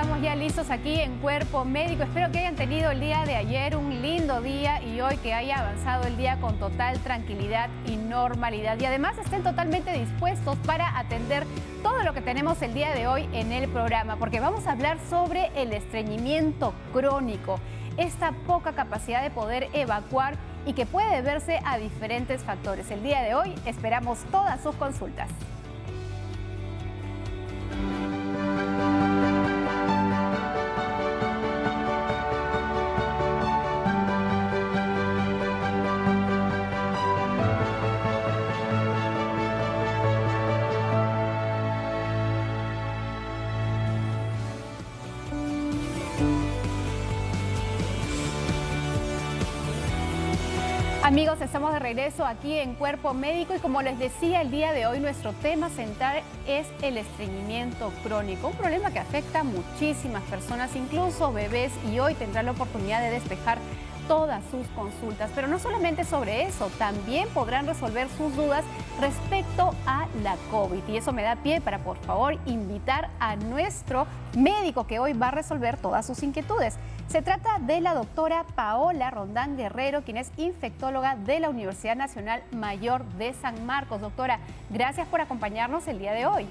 Estamos ya listos aquí en Cuerpo Médico. Espero que hayan tenido el día de ayer un lindo día y hoy que haya avanzado el día con total tranquilidad y normalidad. Y además estén totalmente dispuestos para atender todo lo que tenemos el día de hoy en el programa, porque vamos a hablar sobre el estreñimiento crónico, esta poca capacidad de poder evacuar y que puede deberse a diferentes factores. El día de hoy esperamos todas sus consultas. Estamos de regreso aquí en Cuerpo Médico y como les decía el día de hoy nuestro tema central es el estreñimiento crónico, un problema que afecta a muchísimas personas, incluso bebés y hoy tendrán la oportunidad de despejar todas sus consultas. Pero no solamente sobre eso, también podrán resolver sus dudas respecto a la COVID. Y eso me da pie para, por favor, invitar a nuestro médico que hoy va a resolver todas sus inquietudes. Se trata de la doctora Paola Rondán Guerrero, quien es infectóloga de la Universidad Nacional Mayor de San Marcos. Doctora, gracias por acompañarnos el día de hoy.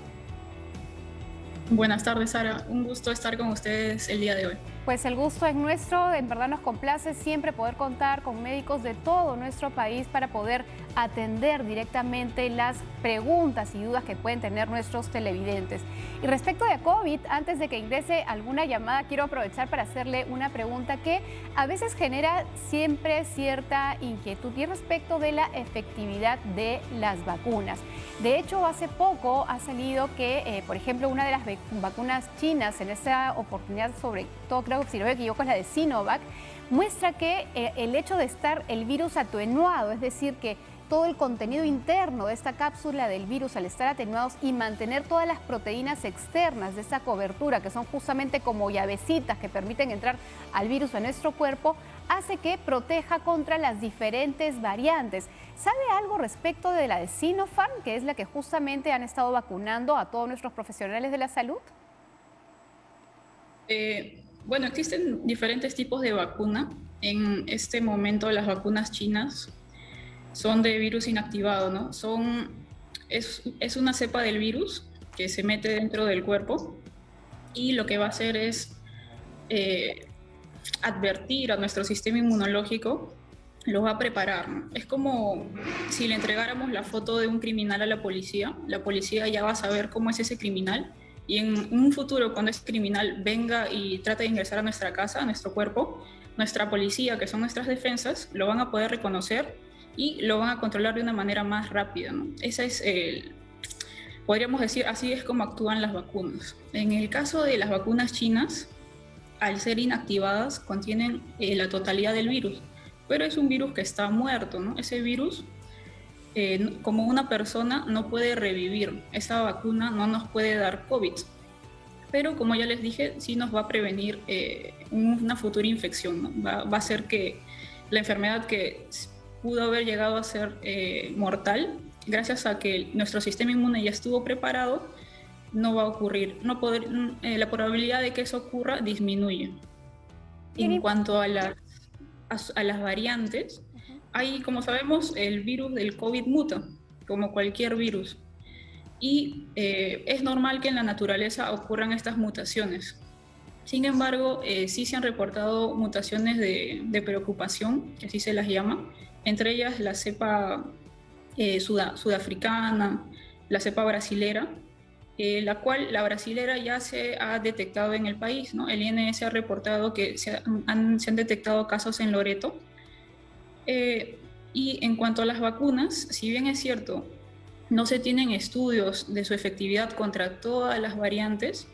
Buenas tardes, Sara. Un gusto estar con ustedes el día de hoy. Pues el gusto es nuestro, en verdad nos complace siempre poder contar con médicos de todo nuestro país para poder atender directamente las preguntas y dudas que pueden tener nuestros televidentes. Y respecto de COVID, antes de que ingrese alguna llamada, quiero aprovechar para hacerle una pregunta que a veces genera siempre cierta inquietud y respecto de la efectividad de las vacunas. De hecho, hace poco ha salido que, eh, por ejemplo, una de las vacunas chinas en esta oportunidad, sobre todo creo si no me equivoco es la de Sinovac, muestra que eh, el hecho de estar el virus atenuado, es decir, que todo el contenido interno de esta cápsula del virus al estar atenuados y mantener todas las proteínas externas de esa cobertura, que son justamente como llavecitas que permiten entrar al virus a nuestro cuerpo, hace que proteja contra las diferentes variantes. ¿Sabe algo respecto de la de Sinopharm, que es la que justamente han estado vacunando a todos nuestros profesionales de la salud? Eh, bueno, existen diferentes tipos de vacuna. En este momento las vacunas chinas son de virus inactivado, ¿no? Son, es, una cepa del virus que se mete dentro del cuerpo y lo que va a hacer es eh, advertir a nuestro sistema inmunológico, lo va a preparar. Es como si le entregáramos la foto de un criminal a la policía, la policía ya va a saber cómo es ese criminal y en un futuro, cuando ese criminal venga y trate de ingresar a nuestra casa, a nuestro cuerpo, nuestra policía, que son nuestras defensas, lo van a poder reconocer y lo van a controlar de una manera más rápida. Esa es el, podríamos decir, así es como actúan las vacunas. En el caso de las vacunas chinas, al ser inactivadas, contienen eh, la totalidad del virus, pero es un virus que está muerto, ¿no? Ese virus eh, como una persona no puede revivir, esa vacuna no nos puede dar COVID. Pero como ya les dije, sí nos va a prevenir eh, una futura infección, va, a hacer que la enfermedad que pudo haber llegado a ser eh, mortal, gracias a que nuestro sistema inmune ya estuvo preparado, no va a ocurrir. No poder, la probabilidad de que eso ocurra disminuye. En cuanto a las, a las variantes, Ahí, como sabemos, el virus del COVID muta, como cualquier virus. Y eh, es normal que en la naturaleza ocurran estas mutaciones. Sin embargo, eh, sí se han reportado mutaciones de, preocupación, que así se las llama, entre ellas la cepa eh, sudafricana, la cepa brasilera, la cual la brasilera ya se ha detectado en el país. ¿no? El INS ha reportado que se han, se han detectado casos en Loreto eh, y en cuanto a las vacunas, si bien es cierto, no se tienen estudios de su efectividad contra todas las variantes,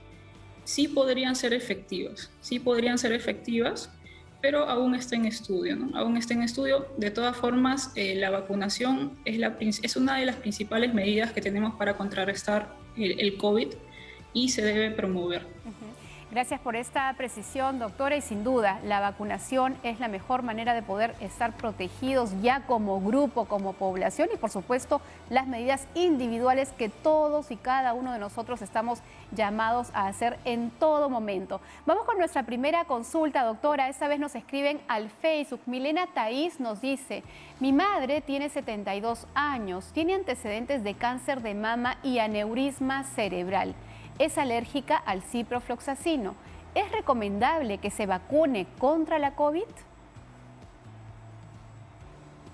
sí podrían ser efectivas, sí podrían ser efectivas, pero aún está en estudio, ¿no? Aún está en estudio. De todas formas, eh, la vacunación es, una de las principales medidas que tenemos para contrarrestar el COVID y se debe promover. Gracias por esta precisión, doctora, y sin duda la vacunación es la mejor manera de poder estar protegidos ya como grupo, como población y por supuesto las medidas individuales que todos y cada uno de nosotros estamos llamados a hacer en todo momento. Vamos con nuestra primera consulta, doctora. Esta vez nos escriben al Facebook. Milena Taís nos dice, mi madre tiene 72 años, tiene antecedentes de cáncer de mama y aneurisma cerebral es alérgica al ciprofloxacino. ¿Es recomendable que se vacune contra la COVID?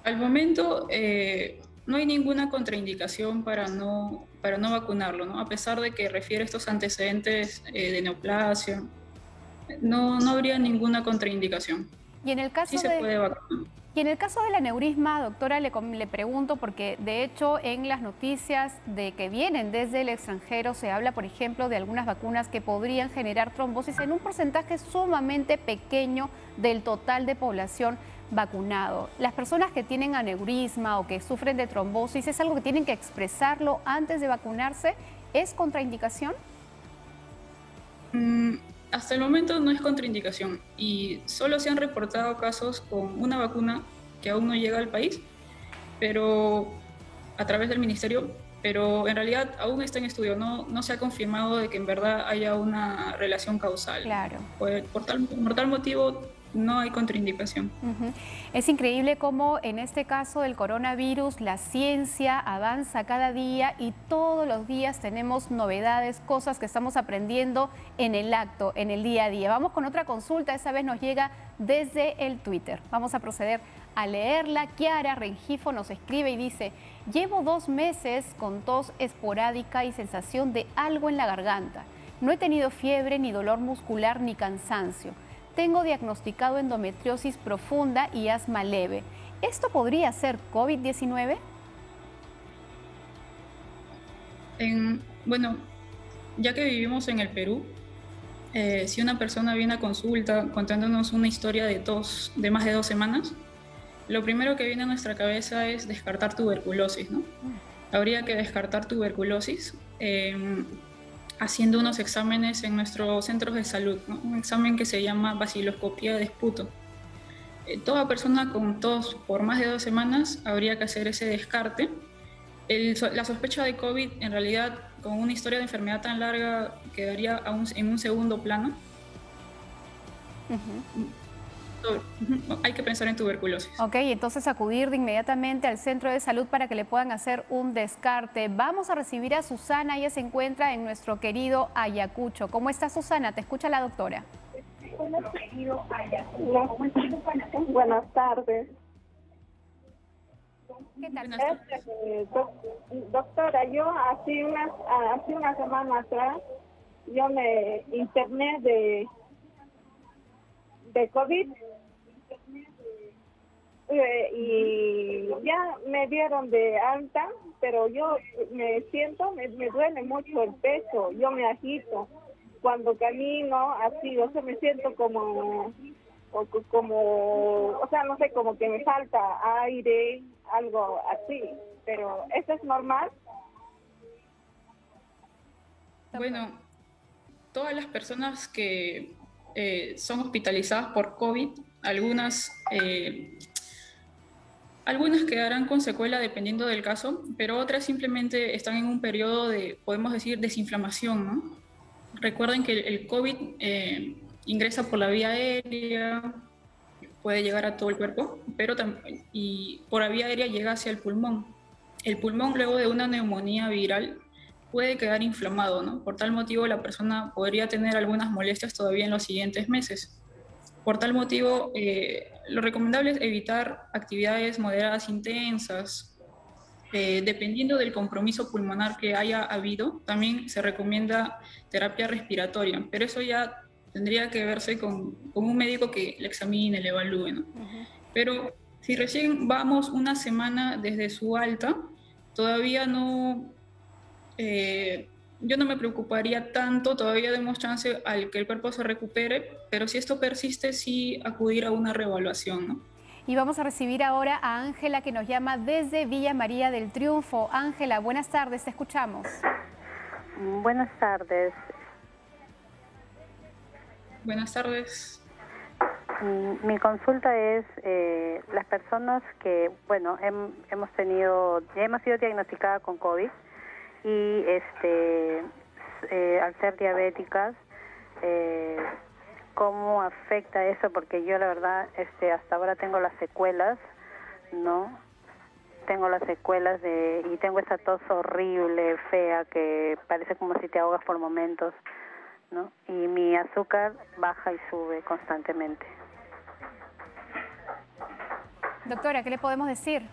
Al momento eh, no hay ninguna contraindicación para no, para no vacunarlo, ¿no? a pesar de que refiere estos antecedentes eh, de neoplasia. No, no habría ninguna contraindicación. Y en el caso sí se puede vacunar. Y en el caso del aneurisma, doctora, le, pregunto porque de hecho en las noticias de que vienen desde el extranjero se habla, por ejemplo, de algunas vacunas que podrían generar trombosis en un porcentaje sumamente pequeño del total de población vacunado. Las personas que tienen aneurisma o que sufren de trombosis, ¿es algo que tienen que expresarlo antes de vacunarse? ¿Es contraindicación? Mm, hasta el momento no es contraindicación y solo se han reportado casos con una vacuna que aún no llega al país, pero a través del ministerio, pero en realidad aún está en estudio, no, no se ha confirmado de que en verdad haya una relación causal. Claro. por, tal, por tal motivo no hay contraindicación. Es increíble cómo en este caso del coronavirus la ciencia avanza cada día y todos los días tenemos novedades, cosas que estamos aprendiendo en el acto, en el día a día. Vamos con otra consulta, esa vez nos llega desde el Twitter. Vamos a proceder a leerla. Kiara Rengifo nos escribe y dice, llevo dos meses con tos esporádica y sensación de algo en la garganta. No he tenido fiebre, ni dolor muscular, ni cansancio tengo diagnosticado endometriosis profunda y asma leve. ¿Esto podría ser COVID-19? Bueno, ya que vivimos en el Perú, eh, si una persona viene a consulta contándonos una historia de tos de más de dos semanas, lo primero que viene a nuestra cabeza es descartar tuberculosis, ¿no? Mm. Habría que descartar tuberculosis. Eh, haciendo unos exámenes en nuestros centros de salud, un examen que se llama vaciloscopía de esputo. Eh, toda persona con tos por más de dos semanas habría que hacer ese descarte. la sospecha de COVID, en realidad, con una historia de enfermedad tan larga, quedaría en un segundo plano hay que pensar en tuberculosis. Ok, entonces acudir de inmediatamente al centro de salud para que le puedan hacer un descarte. Vamos a recibir a Susana, ella se encuentra en nuestro querido Ayacucho. ¿Cómo está Susana? Te escucha la doctora. Buenas tardes. ¿Qué tal? Este, doctora, yo hace unas, hace una semana atrás, yo me interné de de COVID eh, y ya me dieron de alta, pero yo me siento, me, duele mucho el peso, yo me agito cuando camino así, o sea, me siento como, como, o sea, no sé, como que me falta aire, algo así, pero ¿eso es normal? Bueno, todas las personas que eh, son hospitalizadas por COVID, algunas eh, algunas quedarán con secuela dependiendo del caso, pero otras simplemente están en un periodo de, podemos decir, desinflamación. ¿no? Recuerden que el COVID eh, ingresa por la vía aérea, puede llegar a todo el cuerpo, pero y por la vía aérea llega hacia el pulmón. El pulmón luego de una neumonía viral puede quedar inflamado, ¿no? Por tal motivo la persona podría tener algunas molestias todavía en los siguientes meses. Por tal motivo, eh, lo recomendable es evitar actividades moderadas intensas. Eh, dependiendo del compromiso pulmonar que haya habido, también se recomienda terapia respiratoria, pero eso ya tendría que verse con, un médico que le examine, le evalúe. Pero si recién vamos una semana desde su alta, todavía no, eh, yo no me preocuparía tanto, todavía demos chance al que el cuerpo se recupere, pero si esto persiste, sí acudir a una reevaluación, ¿no? Y vamos a recibir ahora a Ángela que nos llama desde Villa María del Triunfo. Ángela, buenas tardes, te escuchamos. Buenas tardes. Buenas tardes. Mm, mi consulta es eh, las personas que, bueno, hemos tenido, hemos sido diagnosticadas con COVID y este, eh, al ser diabéticas, eh, ¿cómo afecta eso? Porque yo la verdad, este, hasta ahora tengo las secuelas, ¿no? Tengo las secuelas de y tengo esa tos horrible, fea, que parece como si te ahogas por momentos, ¿no? Y mi azúcar baja y sube constantemente. Doctora, ¿qué le podemos decir?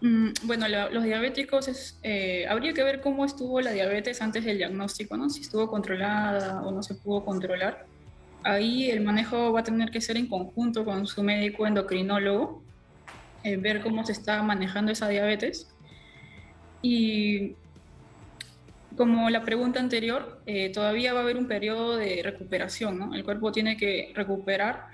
Mm, bueno, los diabéticos, es, eh, habría que ver cómo estuvo la diabetes antes del diagnóstico, ¿no? Si estuvo controlada o no se pudo controlar. Ahí el manejo va a tener que ser en conjunto con su médico endocrinólogo, eh, ver cómo se está manejando esa diabetes. Y como la pregunta anterior, eh, todavía va a haber un periodo de recuperación, ¿no? El cuerpo tiene que recuperar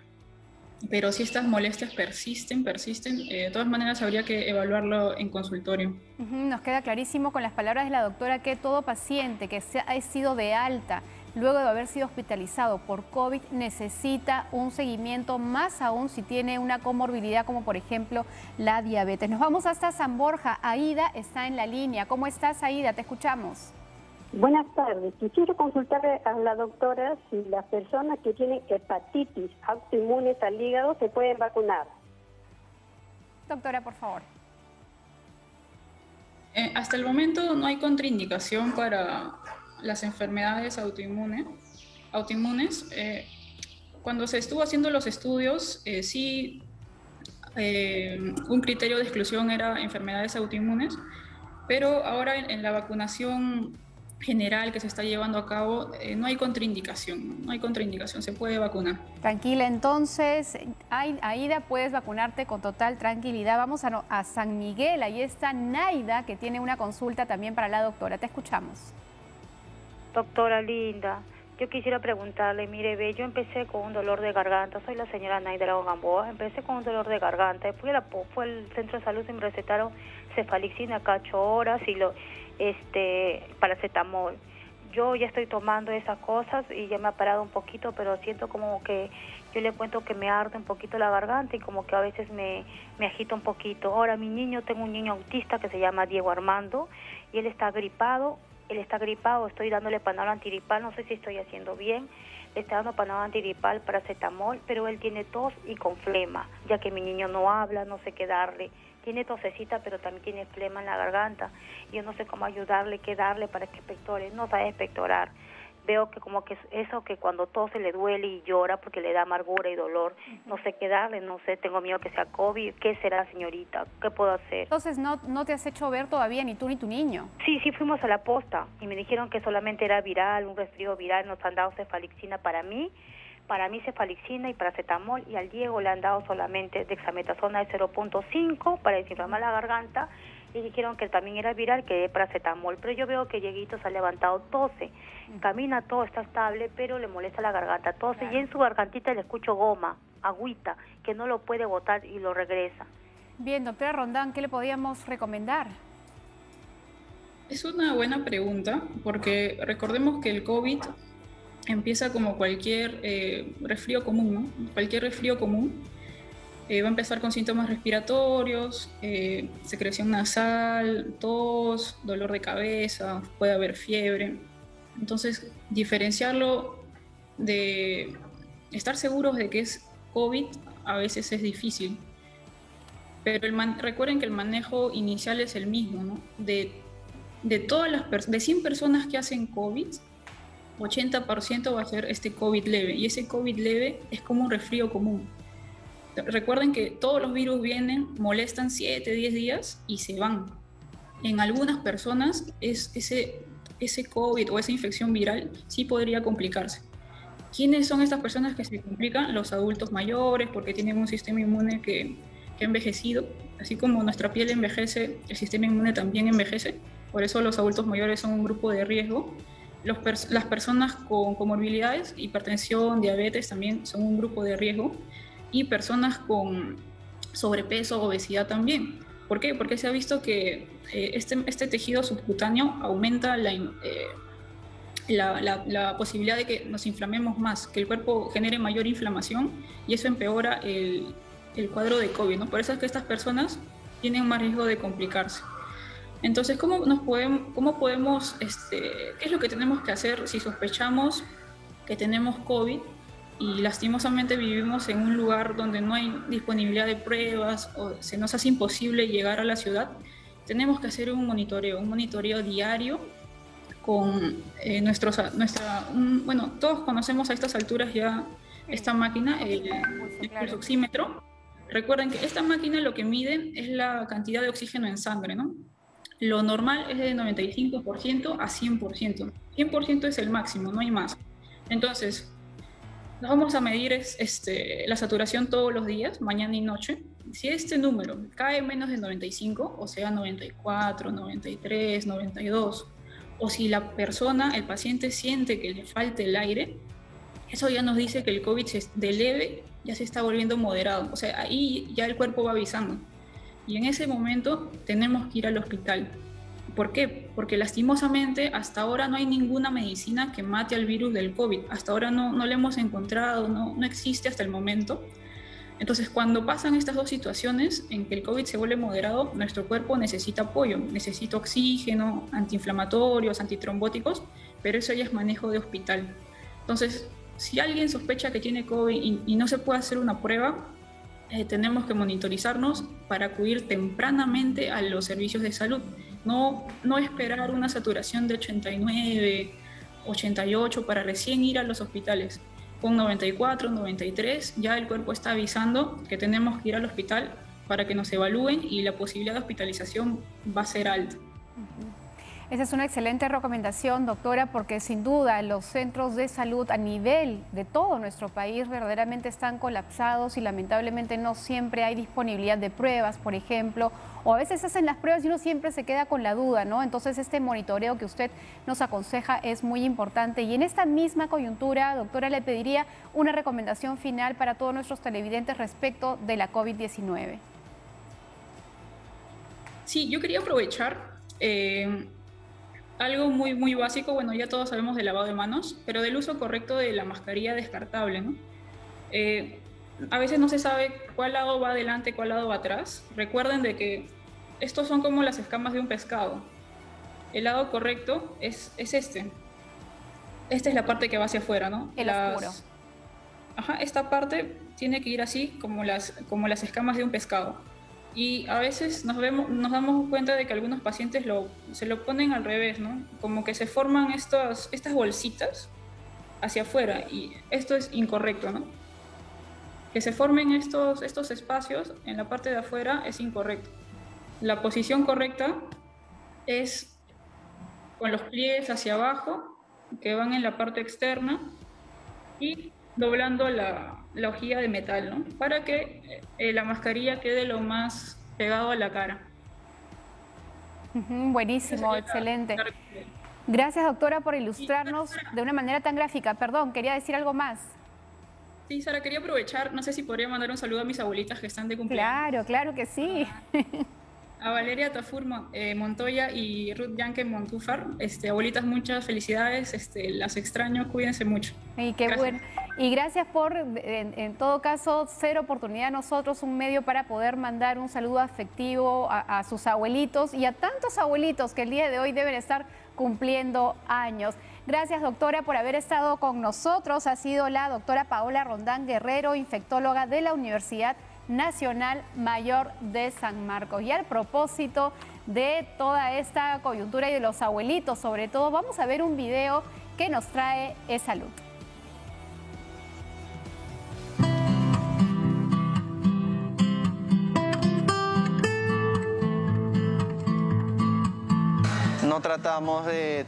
pero si estas molestias persisten, persisten, eh, de todas maneras habría que evaluarlo en consultorio. Nos queda clarísimo con las palabras de la doctora que todo paciente que ha sido de alta luego de haber sido hospitalizado por COVID necesita un seguimiento más aún si tiene una comorbilidad como por ejemplo la diabetes. Nos vamos hasta San Borja. Aida está en la línea. ¿Cómo estás Aida? Te escuchamos. Buenas tardes. Quisiera consultarle a la doctora si las personas que tienen hepatitis autoinmunes al hígado se pueden vacunar. Doctora, por favor. Eh, hasta el momento no hay contraindicación para las enfermedades autoinmunes. autoinmunes. Eh, cuando se estuvo haciendo los estudios, eh, sí, un criterio de exclusión era enfermedades autoinmunes, pero ahora en la vacunación general que se está llevando a cabo, eh, no hay contraindicación, no hay contraindicación, se puede vacunar. Tranquila, entonces, Aida, puedes vacunarte con total tranquilidad. Vamos a, a San Miguel, ahí está Naida, que tiene una consulta también para la doctora. Te escuchamos. Doctora linda, yo quisiera preguntarle, mire, ve, yo empecé con un dolor de garganta, soy la señora Naida Gamboa, empecé con un dolor de garganta, fui, la, fue al centro de salud y me recetaron cefalixina cada ocho horas y lo este paracetamol. Yo ya estoy tomando esas cosas y ya me ha parado un poquito, pero siento como que yo le cuento que me arde un poquito la garganta y como que a veces me, me agita un poquito. Ahora mi niño, tengo un niño autista que se llama Diego Armando y él está gripado, él está gripado, estoy dándole panol antiripal, no sé si estoy haciendo bien, le está dando panol antiripal, paracetamol, pero él tiene tos y con flema, ya que mi niño no habla, no sé qué darle tiene tosecita, pero también tiene flema en la garganta. Yo no sé cómo ayudarle, qué darle para que pectore. No sabe pectorar. Veo que como que eso que cuando tose le duele y llora porque le da amargura y dolor. No sé qué darle, no sé, tengo miedo que sea COVID. ¿Qué será, señorita? ¿Qué puedo hacer? Entonces, ¿no, no te has hecho ver todavía ni tú ni tu niño? Sí, sí, fuimos a la posta y me dijeron que solamente era viral, un resfrío viral. Nos han dado cefalixina para mí para mí cefalixina y paracetamol y al Diego le han dado solamente dexametasona de 0.5 para desinflamar la garganta y dijeron que también era viral que es paracetamol, pero yo veo que Dieguito se ha levantado tose, camina todo, está estable, pero le molesta la garganta, tose y en su gargantita le escucho goma, agüita, que no lo puede botar y lo regresa. Bien, doctora Rondán, ¿qué le podíamos recomendar? Es una buena pregunta, porque recordemos que el COVID empieza como cualquier eh, resfrío común, ¿no? Cualquier resfrío común eh, va a empezar con síntomas respiratorios, eh, secreción nasal, tos, dolor de cabeza, puede haber fiebre. Entonces, diferenciarlo de estar seguros de que es COVID a veces es difícil. Pero recuerden que el manejo inicial es el mismo, ¿no? De, de todas las de 100 personas que hacen COVID, 80% va a ser este COVID leve y ese COVID leve es como un resfrío común. Recuerden que todos los virus vienen, molestan 7, 10 días y se van. En algunas personas es ese, COVID o esa infección viral sí podría complicarse. ¿Quiénes son estas personas que se complican? Los adultos mayores porque tienen un sistema inmune que, que ha envejecido. Así como nuestra piel envejece, el sistema inmune también envejece. Por eso los adultos mayores son un grupo de riesgo las personas con comorbilidades, hipertensión, diabetes también son un grupo de riesgo y personas con sobrepeso, obesidad también. ¿Por qué? Porque se ha visto que eh, este, este, tejido subcutáneo aumenta la, eh, la, posibilidad de que nos inflamemos más, que el cuerpo genere mayor inflamación y eso empeora el, cuadro de COVID. ¿no? Por eso es que estas personas tienen más riesgo de complicarse. Entonces, ¿cómo, nos podemos, cómo podemos, este, qué es lo que tenemos que hacer si sospechamos que tenemos COVID y lastimosamente vivimos en un lugar donde no hay disponibilidad de pruebas o se nos hace imposible llegar a la ciudad? Tenemos que hacer un monitoreo, un monitoreo diario con eh, nuestros, nuestra, bueno, todos conocemos a estas alturas ya esta máquina, el, el oxímetro. Recuerden que esta máquina lo que mide es la cantidad de oxígeno en sangre, ¿no? Lo normal es de 95% a 100%. 100% es el máximo, no hay más. Entonces, nos vamos a medir este, la saturación todos los días, mañana y noche. Si este número cae menos de 95, o sea, 94, 93, 92, o si la persona, el paciente siente que le falta el aire, eso ya nos dice que el COVID de leve ya se está volviendo moderado. O sea, ahí ya el cuerpo va avisando. Y en ese momento tenemos que ir al hospital. ¿Por qué? Porque lastimosamente hasta ahora no hay ninguna medicina que mate al virus del COVID. Hasta ahora no, no hemos encontrado, no, no existe hasta el momento. Entonces, cuando pasan estas dos situaciones en que el COVID se vuelve moderado, nuestro cuerpo necesita apoyo, necesita oxígeno, antiinflamatorios, antitrombóticos, pero eso ya es manejo de hospital. Entonces, si alguien sospecha que tiene COVID y, no se puede hacer una prueba, eh, tenemos que monitorizarnos para acudir tempranamente a los servicios de salud. No, no esperar una saturación de 89, 88 para recién ir a los hospitales con 94, 93, ya el cuerpo está avisando que tenemos que ir al hospital para que nos evalúen y la posibilidad de hospitalización va a ser alta. Esa es una excelente recomendación, doctora, porque sin duda los centros de salud a nivel de todo nuestro país verdaderamente están colapsados y lamentablemente no siempre hay disponibilidad de pruebas, por ejemplo, o a veces hacen las pruebas y uno siempre se queda con la duda, ¿no? Entonces este monitoreo que usted nos aconseja es muy importante. Y en esta misma coyuntura, doctora, le pediría una recomendación final para todos nuestros televidentes respecto de la COVID-19. Sí, yo quería aprovechar... Eh, algo muy, muy básico, bueno, ya todos sabemos del lavado de manos, pero del uso correcto de la mascarilla descartable, ¿no? Eh, a veces no se sabe cuál lado va adelante, cuál lado va atrás. Recuerden de que estos son como las escamas de un pescado. El lado correcto es, es este. Esta es la parte que va hacia afuera, ¿no? El oscuro. Ajá, esta parte tiene que ir así como las, como las escamas de un pescado. Y a veces nos, vemos, nos damos cuenta de que algunos pacientes lo, se lo ponen al revés, ¿no? Como que se forman estas, estas bolsitas hacia afuera y esto es incorrecto, ¿no? Que se formen estos, estos espacios en la parte de afuera es incorrecto. La posición correcta es con los pliegues hacia abajo, que van en la parte externa, y doblando la, la hojilla de metal, ¿no? Para que eh, la mascarilla quede lo más pegado a la cara. buenísimo, excelente. Gracias, doctora, por ilustrarnos de una manera tan gráfica. Perdón, quería decir algo más. Sí, Sara, quería aprovechar, no sé si podría mandar un saludo a mis abuelitas que están de cumpleaños. Claro, claro que sí. a Valeria Tafur eh, Montoya y Ruth Yanke Montúfar. Este, abuelitas, muchas felicidades, este, las extraño, cuídense mucho. Y qué bueno. Y gracias por, en, todo caso, ser oportunidad a nosotros, un medio para poder mandar un saludo afectivo a, sus abuelitos y a tantos abuelitos que el día de hoy deben estar cumpliendo años. Gracias, doctora, por haber estado con nosotros. Ha sido la doctora Paola Rondán Guerrero, infectóloga de la Universidad Nacional Mayor de San Marcos. Y al propósito de toda esta coyuntura y de los abuelitos, sobre todo, vamos a ver un video que nos trae E-Salud. No tratamos de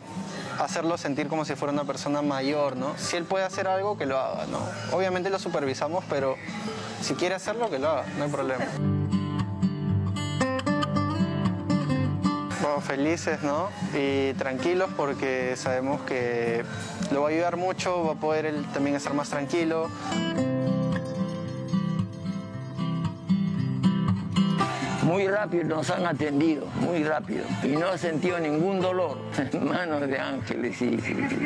hacerlo sentir como si fuera una persona mayor, ¿no? Si él puede hacer algo, que lo haga, ¿no? Obviamente lo supervisamos, pero si quiere hacerlo, que lo haga, no hay problema. Bueno, felices, ¿no? Y tranquilos porque sabemos que lo va a ayudar mucho, va a poder él también estar más tranquilo. Muy rápido nos han atendido, muy rápido. Y no he sentido ningún dolor. Manos de ángeles, sí, sí, sí.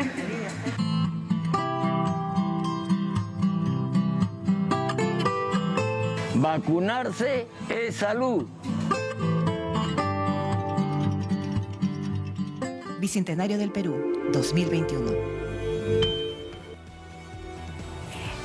Vacunarse es salud. Bicentenario del Perú, 2021.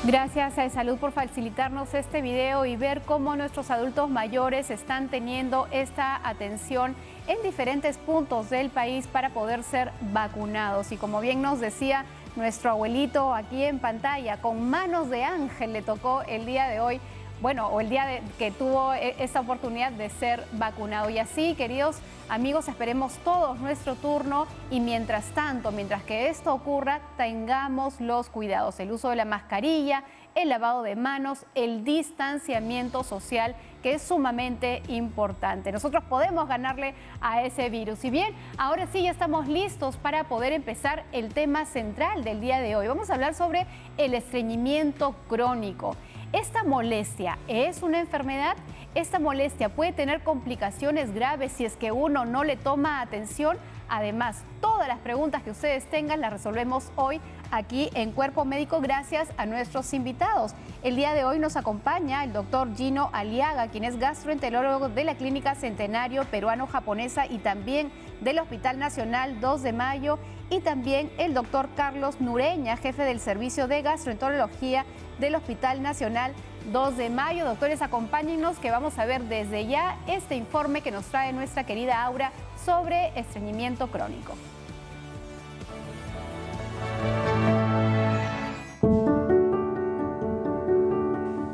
Gracias a Salud por facilitarnos este video y ver cómo nuestros adultos mayores están teniendo esta atención en diferentes puntos del país para poder ser vacunados. Y como bien nos decía nuestro abuelito aquí en pantalla, con manos de ángel le tocó el día de hoy bueno, o el día de, que tuvo e, esta oportunidad de ser vacunado. Y así, queridos amigos, esperemos todos nuestro turno y mientras tanto, mientras que esto ocurra, tengamos los cuidados, el uso de la mascarilla, el lavado de manos, el distanciamiento social que es sumamente importante. Nosotros podemos ganarle a ese virus. Y bien, ahora sí ya estamos listos para poder empezar el tema central del día de hoy. Vamos a hablar sobre el estreñimiento crónico. ¿Esta molestia es una enfermedad? Esta molestia puede tener complicaciones graves si es que uno no le toma atención. Además, todas las preguntas que ustedes tengan las resolvemos hoy aquí en Cuerpo Médico gracias a nuestros invitados. El día de hoy nos acompaña el doctor Gino Aliaga, quien es gastroenterólogo de la Clínica Centenario Peruano-Japonesa y también del Hospital Nacional 2 de Mayo y también el doctor Carlos Nureña, jefe del Servicio de Gastroenterología del Hospital Nacional 2 de Mayo. Doctores, acompáñennos que vamos a ver desde ya este informe que nos trae nuestra querida Aura sobre estreñimiento crónico.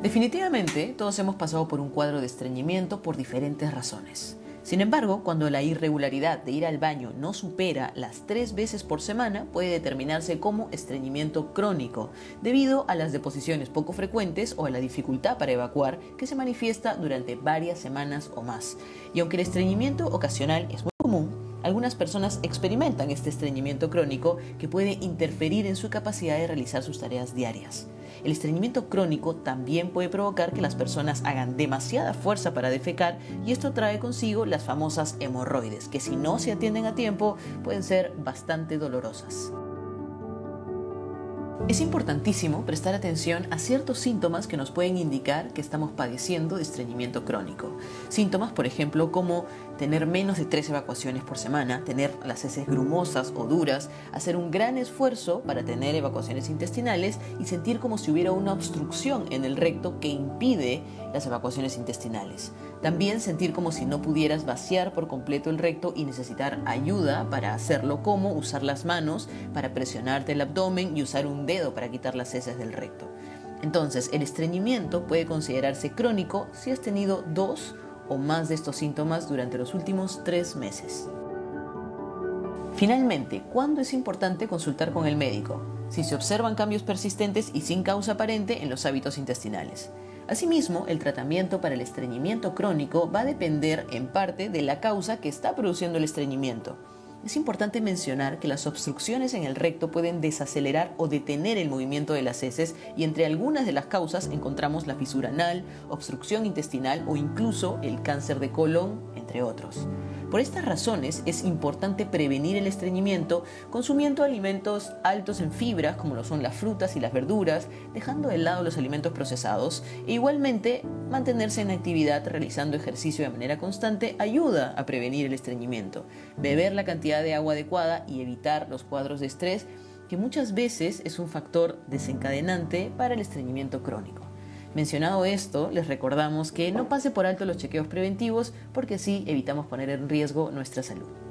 Definitivamente, todos hemos pasado por un cuadro de estreñimiento por diferentes razones. Sin embargo, cuando la irregularidad de ir al baño no supera las tres veces por semana, puede determinarse como estreñimiento crónico, debido a las deposiciones poco frecuentes o a la dificultad para evacuar que se manifiesta durante varias semanas o más. Y aunque el estreñimiento ocasional es muy común, algunas personas experimentan este estreñimiento crónico que puede interferir en su capacidad de realizar sus tareas diarias. El estreñimiento crónico también puede provocar que las personas hagan demasiada fuerza para defecar y esto trae consigo las famosas hemorroides, que si no se atienden a tiempo pueden ser bastante dolorosas. Es importantísimo prestar atención a ciertos síntomas que nos pueden indicar que estamos padeciendo de estreñimiento crónico. Síntomas, por ejemplo, como tener menos de tres evacuaciones por semana, tener las heces grumosas o duras, hacer un gran esfuerzo para tener evacuaciones intestinales y sentir como si hubiera una obstrucción en el recto que impide las evacuaciones intestinales. También sentir como si no pudieras vaciar por completo el recto y necesitar ayuda para hacerlo, como usar las manos para presionarte el abdomen y usar un dedo para quitar las heces del recto. Entonces, el estreñimiento puede considerarse crónico si has tenido dos o más de estos síntomas durante los últimos tres meses. Finalmente, ¿cuándo es importante consultar con el médico? Si se observan cambios persistentes y sin causa aparente en los hábitos intestinales. Asimismo, el tratamiento para el estreñimiento crónico va a depender en parte de la causa que está produciendo el estreñimiento. Es importante mencionar que las obstrucciones en el recto pueden desacelerar o detener el movimiento de las heces y entre algunas de las causas encontramos la fisura anal, obstrucción intestinal o incluso el cáncer de colon, entre otros. Por estas razones es importante prevenir el estreñimiento consumiendo alimentos altos en fibras como lo son las frutas y las verduras, dejando de lado los alimentos procesados e igualmente mantenerse en actividad realizando ejercicio de manera constante ayuda a prevenir el estreñimiento. Beber la cantidad de agua adecuada y evitar los cuadros de estrés que muchas veces es un factor desencadenante para el estreñimiento crónico. Mencionado esto, les recordamos que no pase por alto los chequeos preventivos porque así evitamos poner en riesgo nuestra salud.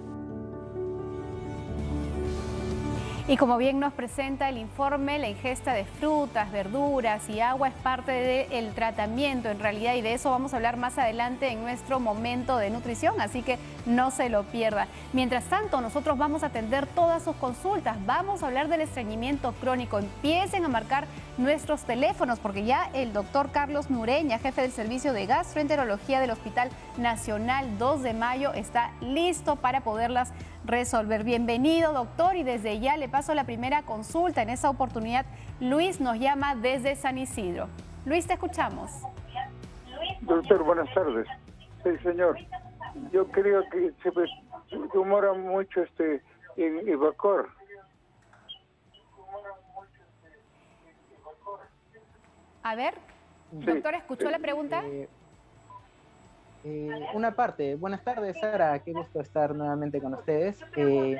Y como bien nos presenta el informe, la ingesta de frutas, verduras y agua es parte del tratamiento en realidad y de eso vamos a hablar más adelante en nuestro momento de nutrición, así que no se lo pierda. Mientras tanto, nosotros vamos a atender todas sus consultas, vamos a hablar del estreñimiento crónico, empiecen a marcar nuestros teléfonos porque ya el doctor Carlos Nureña, jefe del servicio de gastroenterología del Hospital Nacional 2 de Mayo, está listo para poderlas resolver. Bienvenido, doctor, y desde ya le paso la primera consulta. En esa oportunidad, Luis nos llama desde San Isidro. Luis, te escuchamos. Doctor, buenas tardes. Sí, señor. Yo creo que se demora mucho este en evacuar. A ver, doctor, ¿escuchó la pregunta? Eh, eh, una parte. Buenas tardes, Sara. Qué gusto estar nuevamente con ustedes. Eh,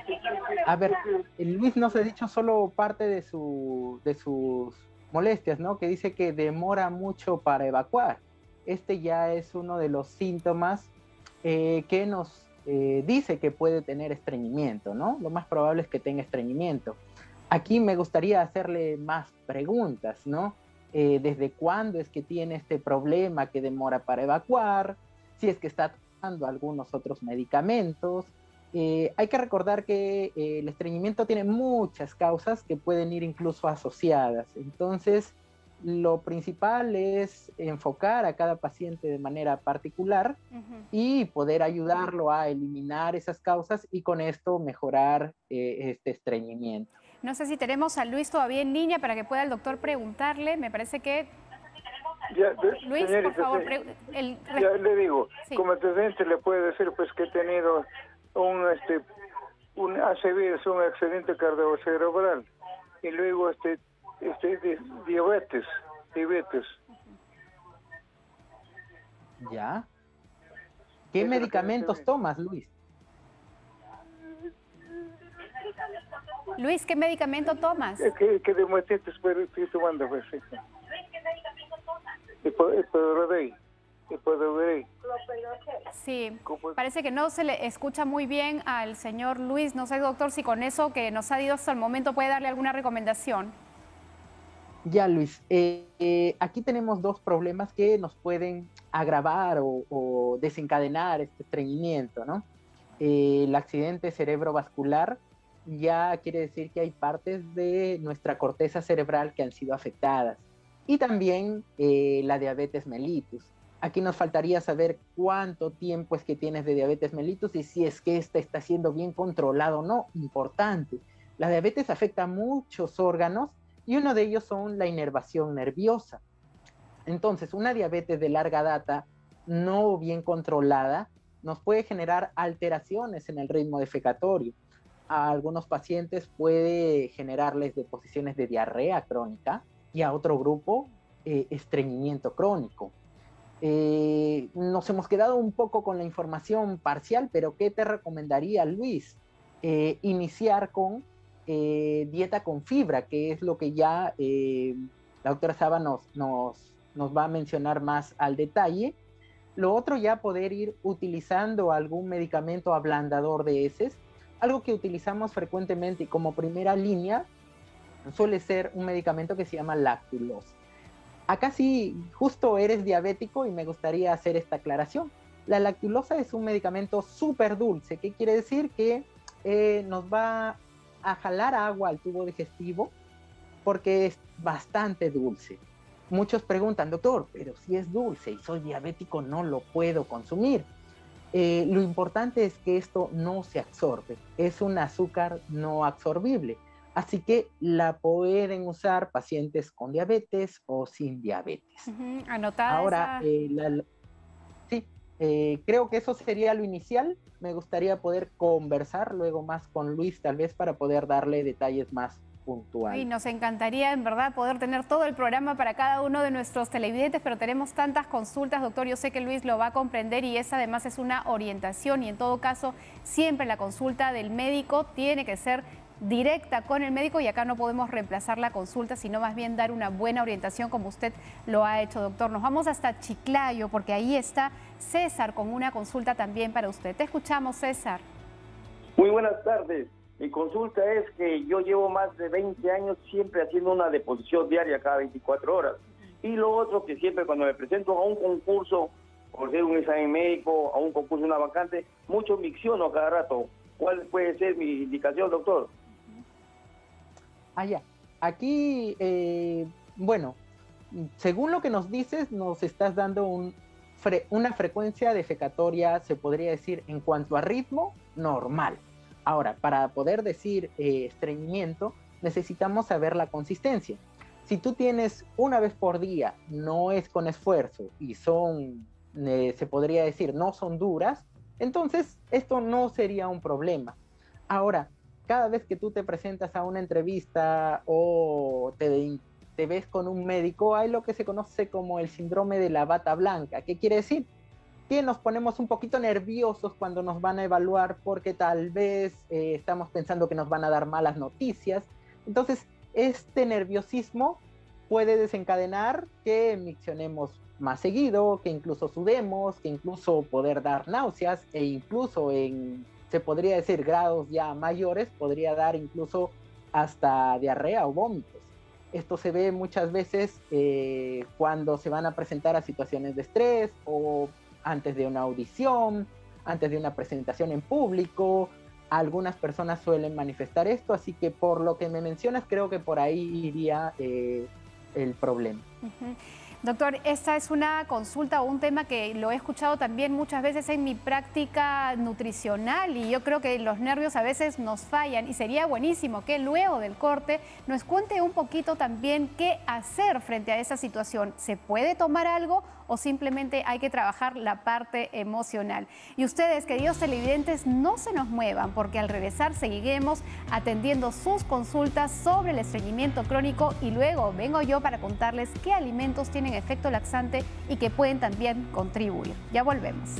a ver, Luis nos ha dicho solo parte de, su, de sus molestias, ¿no? Que dice que demora mucho para evacuar. Este ya es uno de los síntomas que nos dice que puede tener estreñimiento, ¿no? Lo más probable es que tenga estreñimiento. Aquí me gustaría hacerle más preguntas, ¿no? Eh, desde cuándo es que tiene este problema que demora para evacuar, si es que está tomando algunos otros medicamentos. Eh, hay que recordar que eh, el estreñimiento tiene muchas causas que pueden ir incluso asociadas. Entonces, lo principal es enfocar a cada paciente de manera particular y poder ayudarlo a eliminar esas causas y con esto mejorar este estreñimiento. No sé si tenemos a Luis todavía en línea para que pueda el doctor preguntarle. Me parece que... Luis, por favor, ya le digo, como antecedente le puede decir pues que he tenido un este un ACV, es un accidente cardiovascular y luego este este diabetes, diabetes. Ya. ¿Qué medicamentos tomas, Luis? Luis, ¿qué medicamento tomas? ¿Qué, qué de pero estoy tomando? Pues, sí. Sí, parece que no se le escucha muy bien al señor Luis. No sé, doctor, si con eso que nos ha dicho hasta el momento puede darle alguna recomendación. Ya, Luis. Eh, eh, aquí tenemos dos problemas que nos pueden agravar o, desencadenar este estreñimiento, ¿no? Eh, el accidente cerebrovascular ya quiere decir que hay partes de nuestra corteza cerebral que han sido afectadas. Y también eh, la diabetes mellitus. Aquí nos faltaría saber cuánto tiempo es que tienes de diabetes mellitus y si es que esta está siendo bien controlado o no. Importante. La diabetes afecta a muchos órganos y uno de ellos son la inervación nerviosa. Entonces, una diabetes de larga data no bien controlada nos puede generar alteraciones en el ritmo defecatorio a algunos pacientes puede generarles deposiciones de diarrea crónica y a otro grupo eh, estreñimiento crónico. Eh, nos hemos quedado un poco con la información parcial, pero ¿qué te recomendaría Luis? Eh, iniciar con dieta con fibra, que es lo que ya la doctora Saba nos, nos, nos va a mencionar más al detalle. Lo otro ya poder ir utilizando algún medicamento ablandador de heces algo que utilizamos frecuentemente como primera línea suele ser un medicamento que se llama lactulosa. Acá sí, justo eres diabético y me gustaría hacer esta aclaración. La lactulosa es un medicamento súper dulce, que quiere decir que eh, nos va a jalar agua al tubo digestivo porque es bastante dulce. Muchos preguntan, doctor, pero si es dulce y soy diabético no lo puedo consumir. Eh, lo importante es que esto no se absorbe, es un azúcar no absorbible, así que la pueden usar pacientes con diabetes o sin diabetes. Anotada. Ahora, eh, sí, eh, creo que eso sería lo inicial. Me gustaría poder conversar luego más con Luis, tal vez para poder darle detalles más puntual. Y nos encantaría, en verdad, poder tener todo el programa para cada uno de nuestros televidentes, pero tenemos tantas consultas, doctor. Yo sé que Luis lo va a comprender y esa además es una orientación y en todo caso, siempre la consulta del médico tiene que ser directa con el médico y acá no podemos reemplazar la consulta, sino más bien dar una buena orientación como usted lo ha hecho, doctor. Nos vamos hasta Chiclayo porque ahí está César con una consulta también para usted. Te escuchamos, César. Muy buenas tardes. Mi consulta es que yo llevo más de 20 años siempre haciendo una deposición diaria cada 24 horas. Y lo otro que siempre cuando me presento a un concurso, por ser un examen médico, a un concurso, una vacante, mucho micciono cada rato. ¿Cuál puede ser mi indicación, doctor? Ah, ya. Aquí, eh, bueno, según lo que nos dices, nos estás dando un, una frecuencia defecatoria, se podría decir, en cuanto a ritmo, normal. Ahora, para poder decir eh, estreñimiento, necesitamos saber la consistencia. Si tú tienes una vez por día, no es con esfuerzo y son eh, se podría decir, no son duras, entonces esto no sería un problema. Ahora, cada vez que tú te presentas a una entrevista o te, te ves con un médico, hay lo que se conoce como el síndrome de la bata blanca. ¿Qué quiere decir? Que nos ponemos un poquito nerviosos cuando nos van a evaluar porque tal vez eh, estamos pensando que nos van a dar malas noticias. Entonces, este nerviosismo puede desencadenar que miccionemos más seguido, que incluso sudemos, que incluso poder dar náuseas e incluso en, podría decir, grados ya mayores, podría dar incluso hasta diarrea o vómitos. Esto se ve muchas veces eh, cuando se van a presentar a situaciones de estrés o antes de una audición, antes de una presentación en público. Algunas personas suelen manifestar esto, así que por lo que me mencionas, creo que por ahí iría eh, el problema. Doctor, esta es una consulta o un tema que lo he escuchado también muchas veces en mi práctica nutricional y yo creo que los nervios a veces nos fallan y sería buenísimo que luego del corte nos cuente un poquito también qué hacer frente a esa situación. ¿Se puede tomar algo o simplemente hay que trabajar la parte emocional. Y ustedes, queridos televidentes, no se nos muevan porque al regresar seguiremos atendiendo sus consultas sobre el estreñimiento crónico y luego vengo yo para contarles qué alimentos tienen efecto laxante y que pueden también contribuir. Ya volvemos.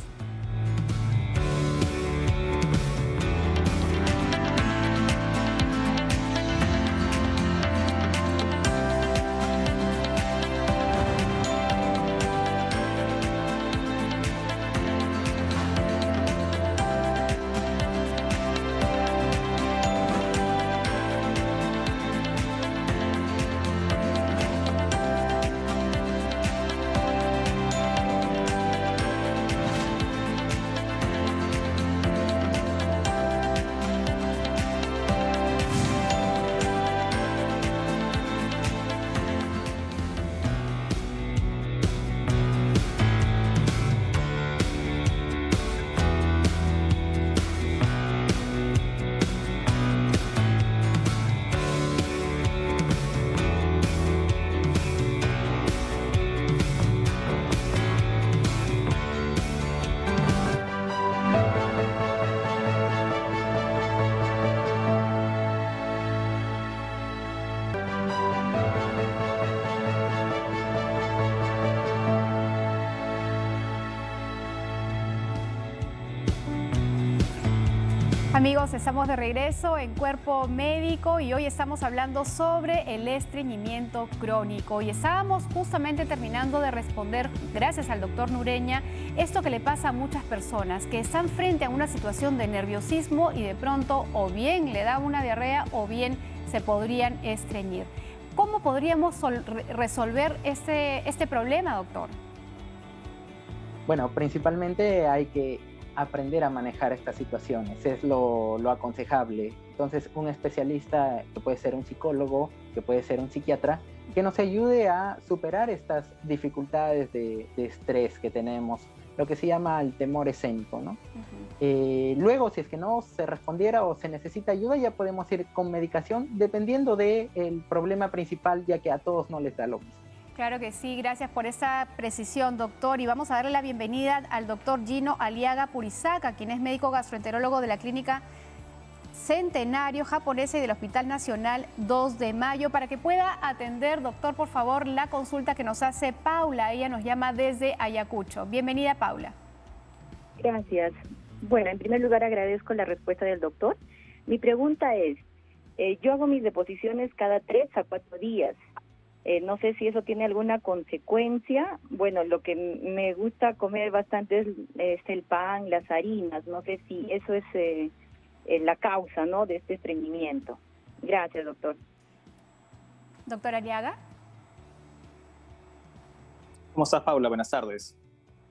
Amigos, estamos de regreso en Cuerpo Médico y hoy estamos hablando sobre el estreñimiento crónico y estábamos justamente terminando de responder, gracias al doctor Nureña, esto que le pasa a muchas personas que están frente a una situación de nerviosismo y de pronto o bien le da una diarrea o bien se podrían estreñir. ¿Cómo podríamos resolver este, este problema, doctor? Bueno, principalmente hay que aprender a manejar estas situaciones, es lo, aconsejable. Entonces, un especialista que puede ser un psicólogo, que puede ser un psiquiatra, que nos ayude a superar estas dificultades de, estrés que tenemos, lo que se llama el temor escénico. ¿no? Eh, luego, si es que no se respondiera o se necesita ayuda, ya podemos ir con medicación, dependiendo del problema principal, ya que a todos no les da lo mismo. Claro que sí, gracias por esa precisión, doctor. Y vamos a darle la bienvenida al doctor Gino Aliaga Purisaka, quien es médico gastroenterólogo de la clínica Centenario Japonesa y del Hospital Nacional 2 de Mayo, para que pueda atender, doctor, por favor, la consulta que nos hace Paula. Ella nos llama desde Ayacucho. Bienvenida, Paula. Gracias. Bueno, en primer lugar agradezco la respuesta del doctor. Mi pregunta es, eh, yo hago mis deposiciones cada tres a cuatro días. Eh, no sé si eso tiene alguna consecuencia. Bueno, lo que me gusta comer bastante es, el pan, las harinas. No sé si eso es eh, eh, la causa ¿no? de este estreñimiento. Gracias, doctor. Doctor Aliaga. ¿Cómo estás, Paula? Buenas tardes.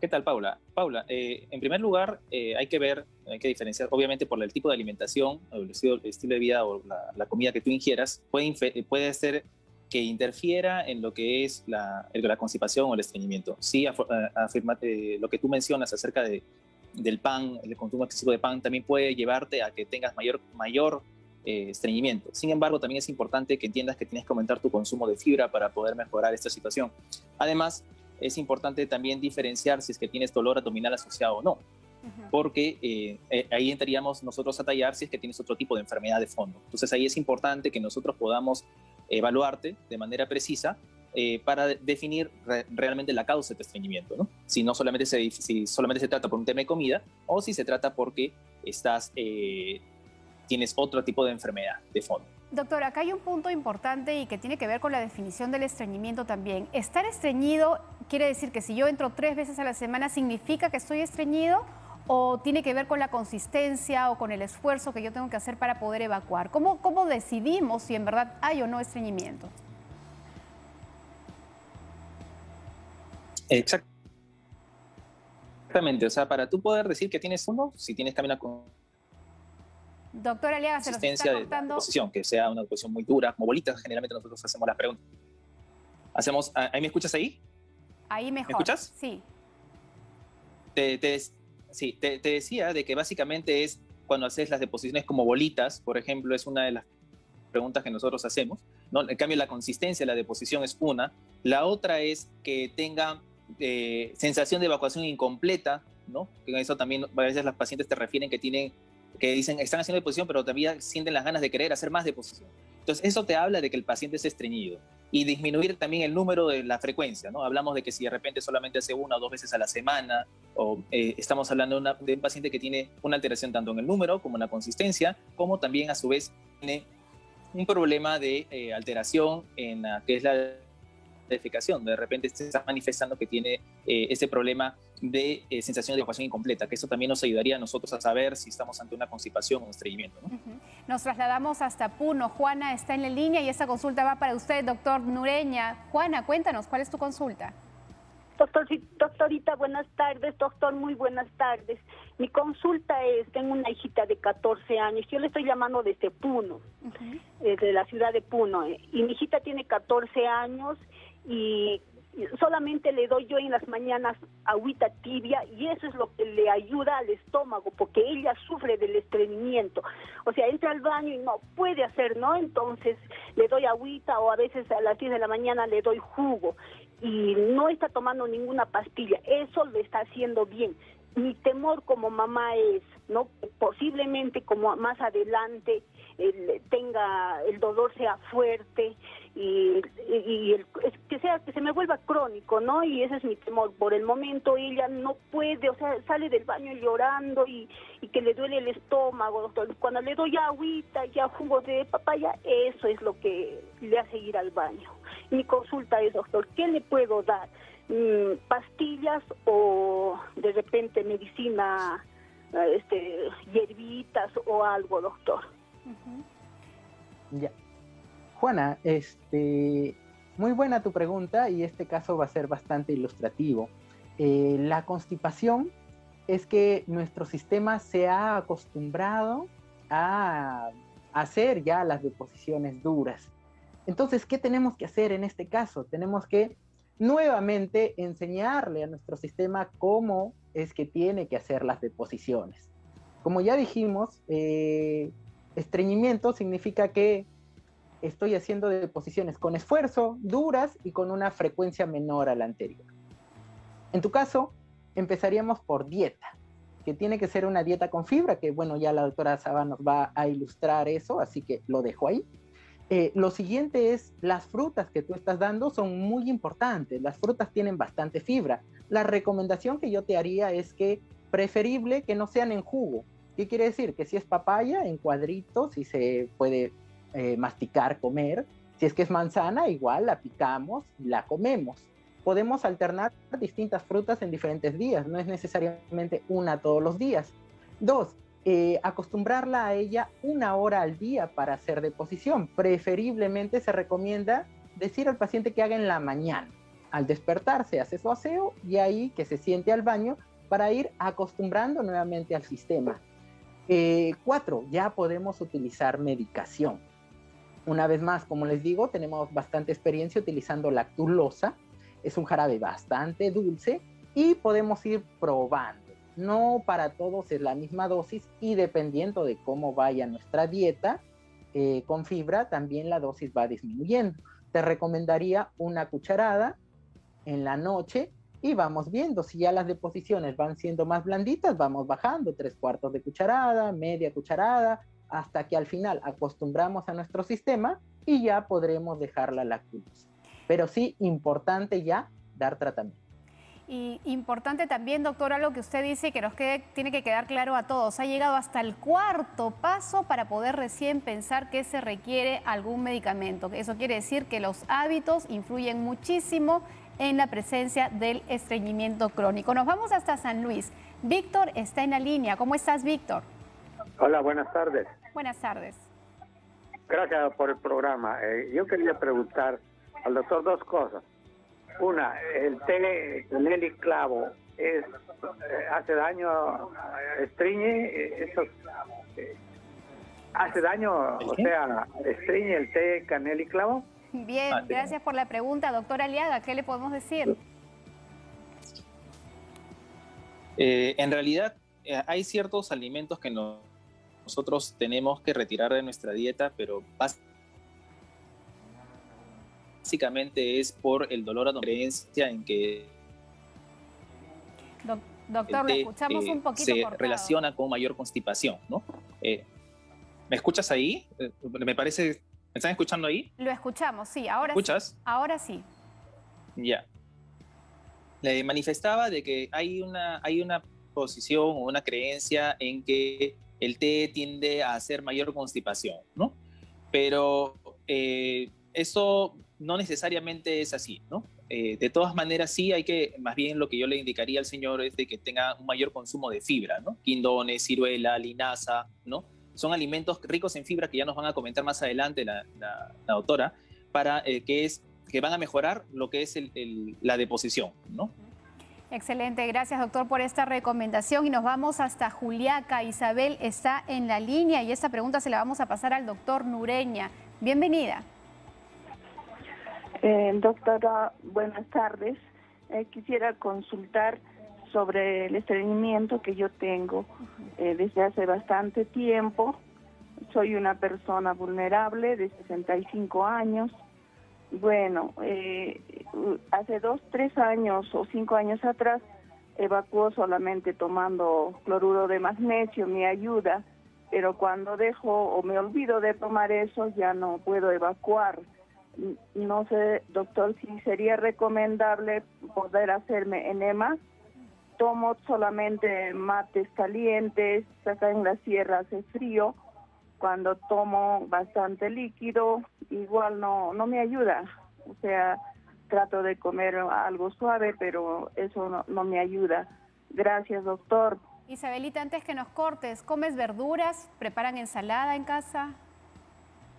¿Qué tal, Paula? Paula, en primer lugar, hay que ver, hay que diferenciar, obviamente, por el tipo de alimentación, el estilo, de vida o la, comida que tú ingieras, puede, puede ser que interfiera en lo que es la, la constipación o el estreñimiento. Sí, afirma, eh, lo que tú mencionas acerca de, del pan, el consumo excesivo de pan, también puede llevarte a que tengas mayor, mayor eh, estreñimiento. Sin embargo, también es importante que entiendas que tienes que aumentar tu consumo de fibra para poder mejorar esta situación. Además, es importante también diferenciar si es que tienes dolor abdominal asociado o no, porque eh, eh, ahí entraríamos nosotros a tallar si es que tienes otro tipo de enfermedad de fondo. Entonces ahí es importante que nosotros podamos evaluarte de manera precisa eh, para definir realmente la causa de estreñimiento, ¿no? Si no solamente se, si solamente se trata por un tema de comida o si se trata porque estás, tienes otro tipo de enfermedad de fondo. Doctor, acá hay un punto importante y que tiene que ver con la definición del estreñimiento también. Estar estreñido quiere decir que si yo entro tres veces a la semana, ¿significa que estoy estreñido? ¿O tiene que ver con la consistencia o con el esfuerzo que yo tengo que hacer para poder evacuar? ¿Cómo, cómo decidimos si en verdad hay o no estreñimiento? Exactamente, o sea, para tú poder decir que tienes uno, si tienes también una Doctora Aliaga, se nos está cortando. De que sea una posición muy dura, como bolitas, generalmente nosotros hacemos las preguntas. Hacemos, ah, ¿Ahí me escuchas ahí? Ahí mejor. ¿Me escuchas? Sí. Te, sí, te, decía de que básicamente es cuando haces las deposiciones como bolitas, por ejemplo, es una de las preguntas que nosotros hacemos. ¿no? En cambio, la consistencia de la deposición es una. La otra es que tenga eh, sensación de evacuación incompleta, ¿no? Que eso también a veces las pacientes te refieren que tienen que dicen están haciendo deposición, pero todavía sienten las ganas de querer hacer más deposición. Entonces, eso te habla de que el paciente es estreñido y disminuir también el número de la frecuencia, ¿no? Hablamos de que si de repente solamente hace una o dos veces a la semana, o eh, estamos hablando de, un paciente que tiene una alteración tanto en el número como en la consistencia, como también a su vez tiene un problema de eh, alteración en la que es la defecación. De repente se está manifestando que tiene eh, ese problema de eh, sensación de evacuación incompleta, que eso también nos ayudaría a nosotros a saber si estamos ante una constipación o un estreñimiento. Nos trasladamos hasta Puno. Juana está en la línea y esta consulta va para usted, doctor Nureña. Juana, cuéntanos, ¿cuál es tu consulta? Doctor, doctorita, buenas tardes. Doctor, muy buenas tardes. Mi consulta es, tengo una hijita de 14 años, yo le estoy llamando desde Puno, desde la ciudad de Puno, eh, y mi hijita tiene 14 años y solamente le doy yo en las mañanas agüita tibia y eso es lo que le ayuda al estómago porque ella sufre del estreñimiento. O sea, entra al baño y no puede hacer, ¿no? Entonces le doy agüita o a veces a las 10 de la mañana le doy jugo y no está tomando ninguna pastilla. Eso le está haciendo bien. Mi temor como mamá es, ¿no? Posiblemente como más adelante tenga el dolor sea fuerte y, que sea que se me vuelva crónico, ¿no? Y ese es mi temor. Por el momento ella no puede, o sea, sale del baño llorando y, que le duele el estómago, doctor. Cuando le doy agüita, ya jugo de papaya, eso es lo que le hace ir al baño. Mi consulta es, doctor, ¿qué le puedo dar? Mm, ¿Pastillas o de repente medicina, este, hierbitas o algo, doctor? Ya. Juana, este, muy buena tu pregunta y este caso va a ser bastante ilustrativo. Eh, la constipación es que nuestro sistema se ha acostumbrado a hacer ya las deposiciones duras. Entonces, ¿qué tenemos que hacer en este caso? Tenemos que nuevamente enseñarle a nuestro sistema cómo es que tiene que hacer las deposiciones. Como ya dijimos, eh, estreñimiento significa que estoy haciendo deposiciones con esfuerzo, duras y con una frecuencia menor a la anterior. En tu caso, empezaríamos por dieta, que tiene que ser una dieta con fibra, que bueno, ya la doctora Saba nos va a ilustrar eso, así que lo dejo ahí. Eh, lo siguiente es, las frutas que tú estás dando son muy importantes, las frutas tienen bastante fibra. La recomendación que yo te haría es que preferible que no sean en jugo. ¿Qué quiere decir? Que si es papaya, en cuadritos, si se puede eh, masticar, comer. Si es que es manzana, igual la picamos y la comemos. Podemos alternar distintas frutas en diferentes días, no es necesariamente una todos los días. Dos, eh, acostumbrarla a ella una hora al día para hacer deposición. Preferiblemente se recomienda decir al paciente que haga en la mañana. Al despertarse hace su aseo y ahí que se siente al baño para ir acostumbrando nuevamente al sistema. Eh, cuatro, ya podemos utilizar medicación. Una vez más, como les digo, tenemos bastante experiencia utilizando lactulosa. Es un jarabe bastante dulce y podemos ir probando. No para todos es la misma dosis y dependiendo de cómo vaya nuestra dieta eh, con fibra, también la dosis va disminuyendo. Te recomendaría una cucharada en la noche y vamos viendo si ya las deposiciones van siendo más blanditas, vamos bajando tres cuartos de cucharada, media cucharada, hasta que al final acostumbramos a nuestro sistema y ya podremos dejar la lactosa. Pero sí, importante ya dar tratamiento. Y importante también, doctora, lo que usted dice que nos quede, tiene que quedar claro a todos. Ha llegado hasta el cuarto paso para poder recién pensar que se requiere algún medicamento. Eso quiere decir que los hábitos influyen muchísimo en la presencia del estreñimiento crónico. Nos vamos hasta San Luis. Víctor está en la línea. ¿Cómo estás, Víctor? Hola, buenas tardes. Buenas tardes. Gracias por el programa. Eh, yo quería preguntar al doctor dos cosas. Una, el té Nelly Clavo es eh, hace daño, estriñe, eh, eso eh, hace daño, o sea, estriñe el té canela clavo. Bien, gracias por la pregunta, doctora Aliaga, ¿qué le podemos decir? en realidad, hay ciertos alimentos que nosotros tenemos que retirar de nuestra dieta, pero básicamente es por el dolor a creencia en que Doctor, lo escuchamos un poquito se relaciona con mayor constipación, ¿no? Eh, ¿Me escuchas ahí? Eh, me parece, ¿me están escuchando ahí? Lo escuchamos, sí, ahora ¿Escuchas? sí. Ahora sí. Ya. Le manifestaba de que hay una, hay una posición o una creencia en que el té tiende a hacer mayor constipación, ¿no? Pero eh, eso no necesariamente es así, ¿no? Eh, de todas maneras, sí hay que, más bien lo que yo le indicaría al señor es de que tenga un mayor consumo de fibra, ¿no? Quindones, ciruela, linaza, ¿no? Son alimentos ricos en fibra que ya nos van a comentar más adelante la, doctora, para eh, que, es, que van a mejorar lo que es la deposición, ¿no? Excelente, gracias doctor por esta recomendación y nos vamos hasta Juliaca. Isabel está en la línea y esta pregunta se la vamos a pasar al doctor Nureña. Bienvenida. Eh, doctora, buenas tardes. Eh, quisiera consultar sobre el estreñimiento que yo tengo eh, desde hace bastante tiempo. Soy una persona vulnerable de 65 años. Bueno, eh, hace dos, tres años o cinco años atrás evacuó solamente tomando cloruro de magnesio, me ayuda, pero cuando dejo o me olvido de tomar eso ya no puedo evacuar no sé, doctor, si sería recomendable poder hacerme enema. Tomo solamente mates calientes, acá en la sierra hace frío. Cuando tomo bastante líquido, igual no, no me ayuda. O sea, trato de comer algo suave, pero eso no, no me ayuda. Gracias, doctor. Isabelita, antes que nos cortes, ¿comes verduras? ¿Preparan ensalada en casa?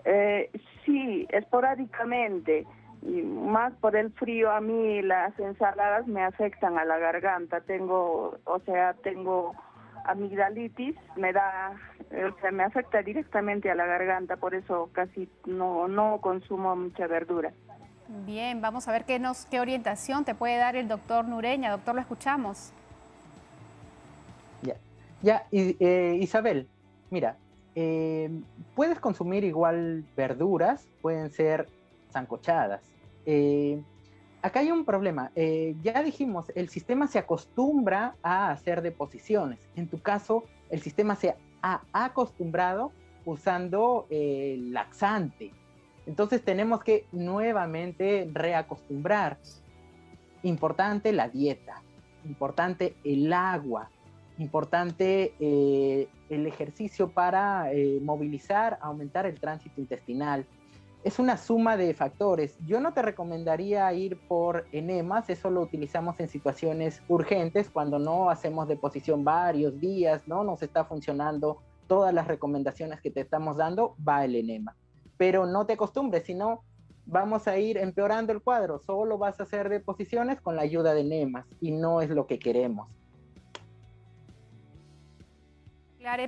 Eh, sí, esporádicamente. Y más por el frío, a mí las ensaladas me afectan a la garganta. Tengo, o sea, tengo amigdalitis, me da, o sea, me afecta directamente a la garganta, por eso casi no, no consumo mucha verdura. Bien, vamos a ver qué, nos, qué orientación te puede dar el doctor Nureña. Doctor, lo escuchamos. Ya, ya eh, Isabel, mira, eh, puedes consumir igual verduras, pueden ser zancochadas. Eh, acá hay un problema. Eh, ya dijimos, el sistema se acostumbra a hacer deposiciones. En tu caso, el sistema se ha acostumbrado usando el laxante. Entonces tenemos que nuevamente reacostumbrar. Importante la dieta, importante el agua, importante eh, el ejercicio para eh, movilizar, aumentar el tránsito intestinal. Es una suma de factores. Yo no te recomendaría ir por enemas, eso lo utilizamos en situaciones urgentes, cuando no hacemos deposición varios días, no nos está funcionando todas las recomendaciones que te estamos dando, va el enema. Pero no te acostumbres, sino vamos a ir empeorando el cuadro, solo vas a hacer deposiciones con la ayuda de enemas y no es lo que queremos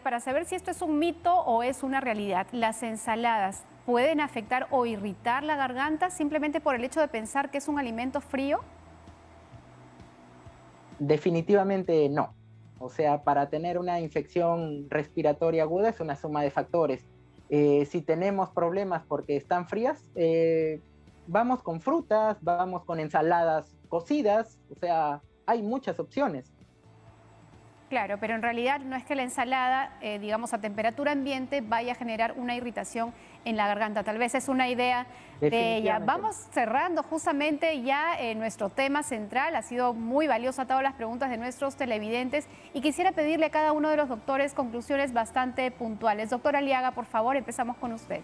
para saber si esto es un mito o es una realidad, ¿las ensaladas pueden afectar o irritar la garganta simplemente por el hecho de pensar que es un alimento frío? Definitivamente no. O sea, para tener una infección respiratoria aguda es una suma de factores. Eh, si tenemos problemas porque están frías, eh, vamos con frutas, vamos con ensaladas cocidas, o sea, hay muchas opciones. Claro, pero en realidad no es que la ensalada, eh, digamos, a temperatura ambiente vaya a generar una irritación en la garganta. Tal vez es una idea de ella. Vamos cerrando justamente ya eh, nuestro tema central. Ha sido muy valiosa todas las preguntas de nuestros televidentes y quisiera pedirle a cada uno de los doctores conclusiones bastante puntuales. Doctor Aliaga, por favor, empezamos con usted.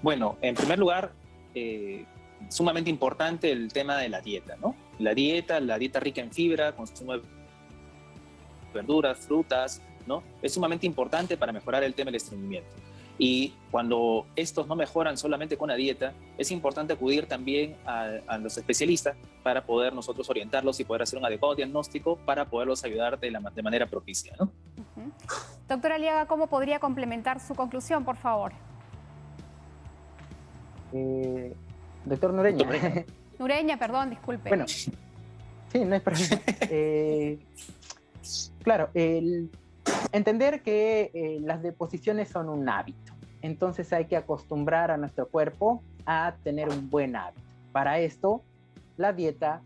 Bueno, en primer lugar, eh, sumamente importante el tema de la dieta, ¿no? La dieta, la dieta rica en fibra, consumo de verduras, frutas, ¿no? Es sumamente importante para mejorar el tema del estreñimiento. Y cuando estos no mejoran solamente con la dieta, es importante acudir también a, los especialistas para poder nosotros orientarlos y poder hacer un adecuado diagnóstico para poderlos ayudar de, la, de manera propicia. ¿no? Doctora Aliaga, ¿cómo podría complementar su conclusión, por favor? Eh, doctor Nureña. Nureña. perdón, disculpe. Bueno, sí, no hay problema. Eh, claro, entender que eh, las deposiciones son un hábito. Entonces hay que acostumbrar a nuestro cuerpo a tener un buen hábito. Para esto, la dieta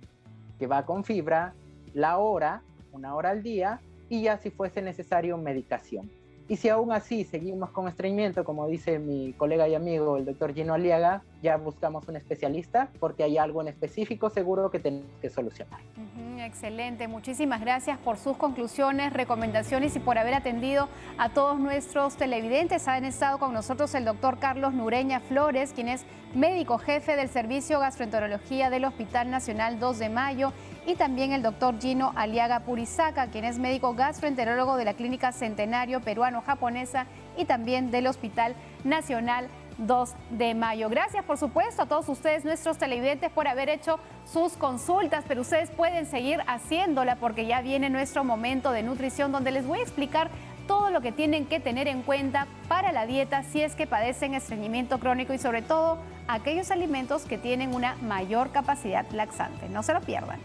que va con fibra, la hora, una hora al día, y ya si fuese necesario, medicación. Y si aún así seguimos con estreñimiento, como dice mi colega y amigo, el doctor Gino Aliaga, ya buscamos un especialista porque hay algo en específico seguro que tenemos que solucionar. excelente, muchísimas gracias por sus conclusiones, recomendaciones y por haber atendido a todos nuestros televidentes. Han estado con nosotros el doctor Carlos Nureña Flores, quien es médico jefe del Servicio Gastroenterología del Hospital Nacional 2 de Mayo y también el doctor Gino Aliaga Purizaca, quien es médico gastroenterólogo de la Clínica Centenario Peruano-Japonesa y también del Hospital Nacional 2 de mayo. Gracias, por supuesto, a todos ustedes, nuestros televidentes, por haber hecho sus consultas, pero ustedes pueden seguir haciéndola porque ya viene nuestro momento de nutrición donde les voy a explicar todo lo que tienen que tener en cuenta para la dieta si es que padecen estreñimiento crónico y sobre todo aquellos alimentos que tienen una mayor capacidad laxante. No se lo pierdan.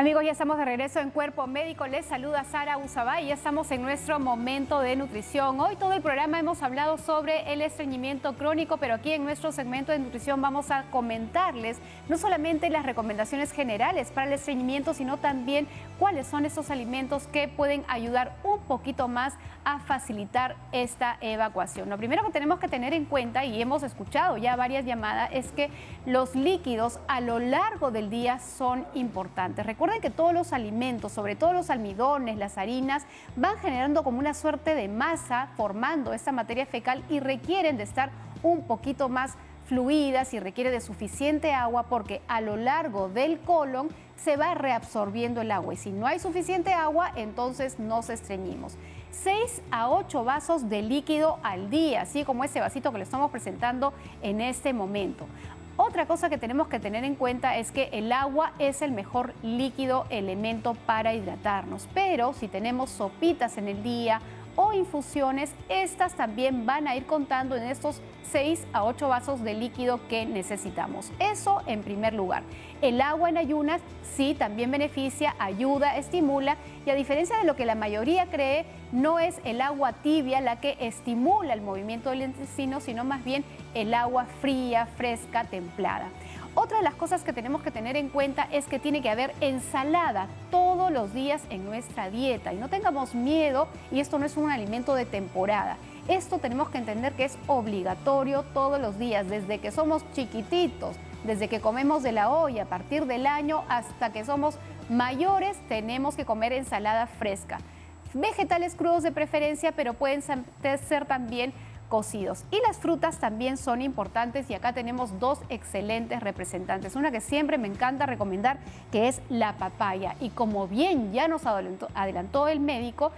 Amigos, ya estamos de regreso en Cuerpo Médico. Les saluda Sara Usabay y ya estamos en nuestro momento de nutrición. Hoy todo el programa hemos hablado sobre el estreñimiento crónico, pero aquí en nuestro segmento de nutrición vamos a comentarles no solamente las recomendaciones generales para el estreñimiento, sino también cuáles son esos alimentos que pueden ayudar un poquito más a facilitar esta evacuación. Lo primero que tenemos que tener en cuenta, y hemos escuchado ya varias llamadas, es que los líquidos a lo largo del día son importantes. Recuerden que todos los alimentos, sobre todo los almidones, las harinas, van generando como una suerte de masa formando esta materia fecal y requieren de estar un poquito más fluidas y requiere de suficiente agua porque a lo largo del colon se va reabsorbiendo el agua y si no hay suficiente agua entonces nos estreñimos. 6 a 8 vasos de líquido al día, así como ese vasito que le estamos presentando en este momento. Otra cosa que tenemos que tener en cuenta es que el agua es el mejor líquido elemento para hidratarnos, pero si tenemos sopitas en el día, o infusiones, estas también van a ir contando en estos 6 a 8 vasos de líquido que necesitamos. Eso en primer lugar. El agua en ayunas sí también beneficia, ayuda, estimula y a diferencia de lo que la mayoría cree, no es el agua tibia la que estimula el movimiento del intestino, sino más bien el agua fría, fresca, templada. Otra de las cosas que tenemos que tener en cuenta es que tiene que haber ensalada todos los días en nuestra dieta y no tengamos miedo y esto no es un alimento de temporada. Esto tenemos que entender que es obligatorio todos los días, desde que somos chiquititos, desde que comemos de la olla a partir del año hasta que somos mayores, tenemos que comer ensalada fresca. Vegetales crudos de preferencia, pero pueden ser también cocidos. Y las frutas también son importantes y acá tenemos dos excelentes representantes. Una que siempre me encanta recomendar que es la papaya. Y como bien ya nos adelantó, el médico,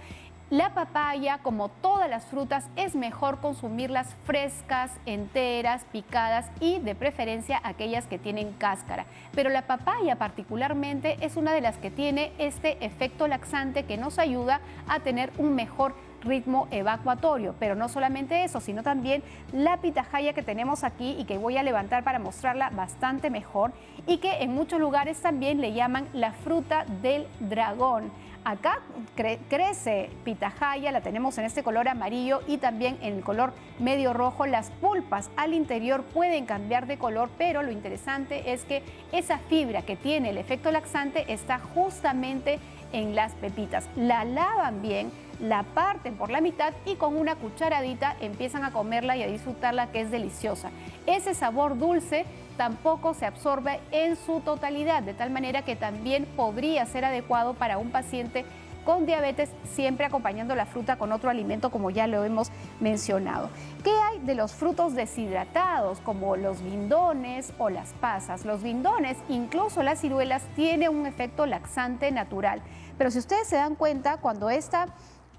la papaya, como todas las frutas, es mejor consumirlas frescas, enteras, picadas y de preferencia aquellas que tienen cáscara. Pero la papaya particularmente es una de las que tiene este efecto laxante que nos ayuda a tener un mejor ritmo evacuatorio. Pero no solamente eso, sino también la pitahaya que tenemos aquí y que voy a levantar para mostrarla bastante mejor y que en muchos lugares también le llaman la fruta del dragón. Acá crece pitahaya, la tenemos en este color amarillo y también en el color medio rojo. Las pulpas al interior pueden cambiar de color, pero lo interesante es que esa fibra que tiene el efecto laxante está justamente en las pepitas. La lavan bien, la parten por la mitad y con una cucharadita empiezan a comerla y a disfrutarla que es deliciosa. Ese sabor dulce tampoco se absorbe en su totalidad, de tal manera que también podría ser adecuado para un paciente con diabetes, siempre acompañando la fruta con otro alimento como ya lo hemos mencionado. ¿Qué hay de los frutos deshidratados como los guindones o las pasas? Los guindones, incluso las ciruelas, tienen un efecto laxante natural. Pero si ustedes se dan cuenta, cuando esta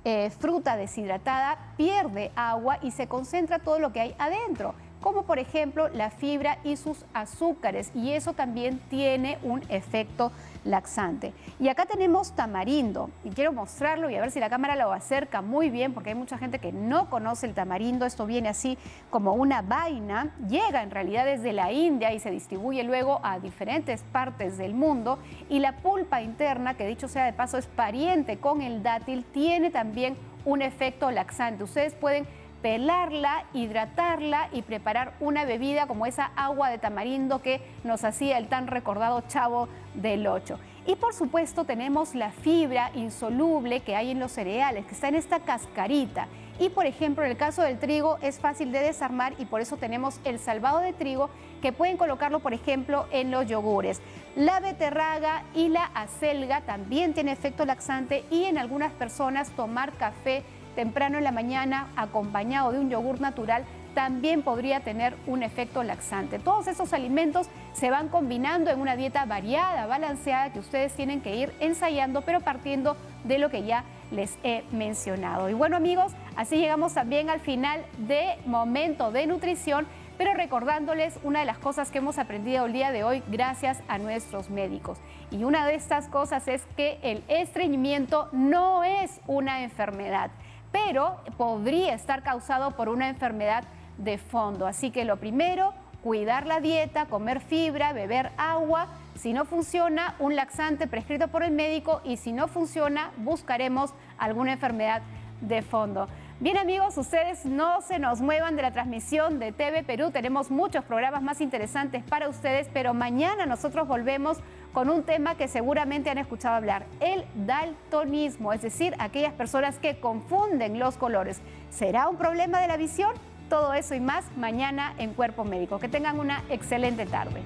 eh, fruta deshidratada pierde agua y se concentra todo lo que hay adentro como por ejemplo la fibra y sus azúcares, y eso también tiene un efecto laxante. Y acá tenemos tamarindo, y quiero mostrarlo y a ver si la cámara lo acerca muy bien, porque hay mucha gente que no conoce el tamarindo, esto viene así como una vaina, llega en realidad desde la India y se distribuye luego a diferentes partes del mundo, y la pulpa interna, que dicho sea de paso es pariente con el dátil, tiene también un efecto laxante. Ustedes pueden pelarla, hidratarla y preparar una bebida como esa agua de tamarindo que nos hacía el tan recordado chavo del 8. Y por supuesto tenemos la fibra insoluble que hay en los cereales, que está en esta cascarita. Y por ejemplo, en el caso del trigo es fácil de desarmar y por eso tenemos el salvado de trigo que pueden colocarlo, por ejemplo, en los yogures. La beterraga y la acelga también tiene efecto laxante y en algunas personas tomar café temprano en la mañana acompañado de un yogur natural también podría tener un efecto laxante. Todos esos alimentos se van combinando en una dieta variada, balanceada, que ustedes tienen que ir ensayando, pero partiendo de lo que ya les he mencionado. Y bueno amigos, así llegamos también al final de Momento de Nutrición, pero recordándoles una de las cosas que hemos aprendido el día de hoy gracias a nuestros médicos. Y una de estas cosas es que el estreñimiento no es una enfermedad pero podría estar causado por una enfermedad de fondo. Así que lo primero, cuidar la dieta, comer fibra, beber agua. Si no funciona, un laxante prescrito por el médico y si no funciona, buscaremos alguna enfermedad de fondo. Bien amigos, ustedes no se nos muevan de la transmisión de TV Perú. Tenemos muchos programas más interesantes para ustedes, pero mañana nosotros volvemos con un tema que seguramente han escuchado hablar, el daltonismo, es decir, aquellas personas que confunden los colores. ¿Será un problema de la visión? Todo eso y más mañana en Cuerpo Médico. Que tengan una excelente tarde.